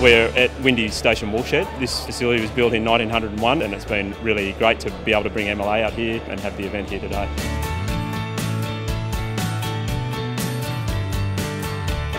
We're at Windy Station Woolshed. This facility was built in 1901 and it's been really great to be able to bring MLA out here and have the event here today.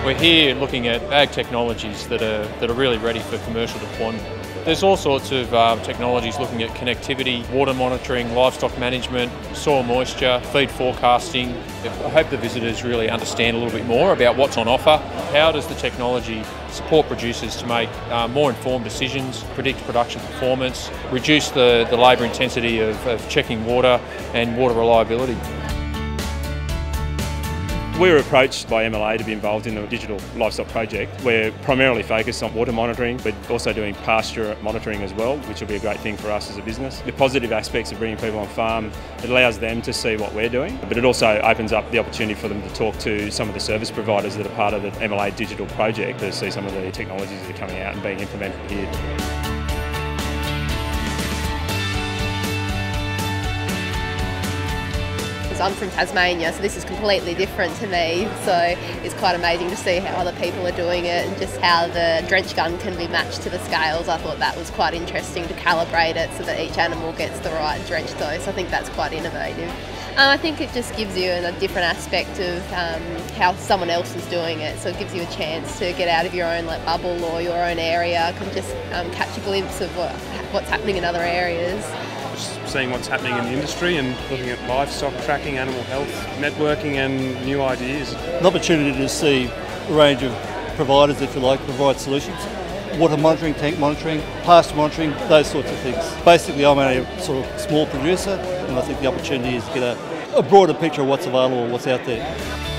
We're here looking at ag technologies that are, that are really ready for commercial deployment. There's all sorts of um, technologies looking at connectivity, water monitoring, livestock management, soil moisture, feed forecasting. I hope the visitors really understand a little bit more about what's on offer. How does the technology support producers to make uh, more informed decisions, predict production performance, reduce the, the labour intensity of, of checking water and water reliability. We were approached by MLA to be involved in the digital livestock project. We're primarily focused on water monitoring, but also doing pasture monitoring as well, which will be a great thing for us as a business. The positive aspects of bringing people on farm, it allows them to see what we're doing, but it also opens up the opportunity for them to talk to some of the service providers that are part of the MLA digital project to see some of the technologies that are coming out and being implemented here. I'm from Tasmania, so this is completely different to me. So it's quite amazing to see how other people are doing it and just how the drench gun can be matched to the scales. I thought that was quite interesting to calibrate it so that each animal gets the right drench dose. I think that's quite innovative. Um, I think it just gives you a different aspect of um, how someone else is doing it. So it gives you a chance to get out of your own like bubble or your own area, can just um, catch a glimpse of what, what's happening in other areas seeing what's happening in the industry and looking at livestock tracking, animal health, networking and new ideas. An opportunity to see a range of providers, if you like, provide solutions. Water monitoring, tank monitoring, pasture monitoring, those sorts of things. Basically, I'm a sort of small producer, and I think the opportunity is to get a, a broader picture of what's available, what's out there.